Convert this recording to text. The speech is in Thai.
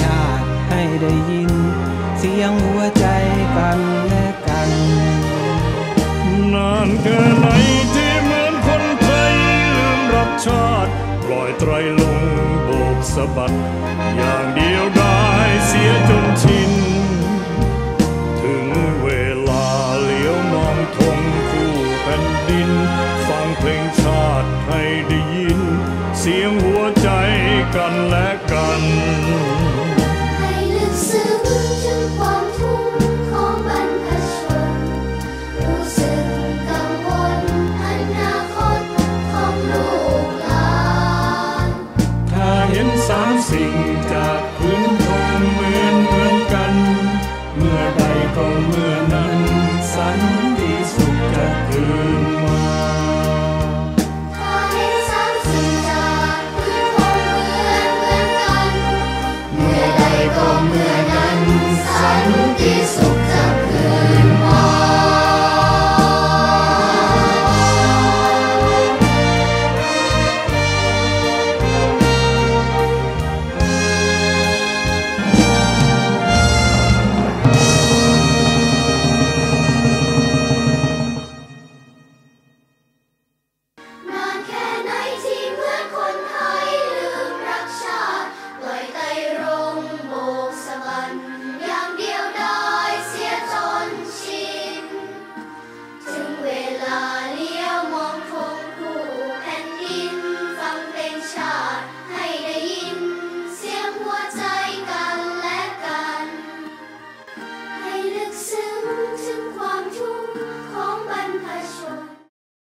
ชาติให้ได้ยิน เสียงหัวใจกันและกัน นานแค่ไหนที่เหมือนคนไทยลืมรักชาติปล่อยไตรลงโบกสะบัด อย่างเดียวได้เสียจนชิน ถึงเวลาเลี้ยวมองทงคู่แผ่นดิน ฟังเพลงชาติให้ได้ยิน เสียงหัวใจกันและกัน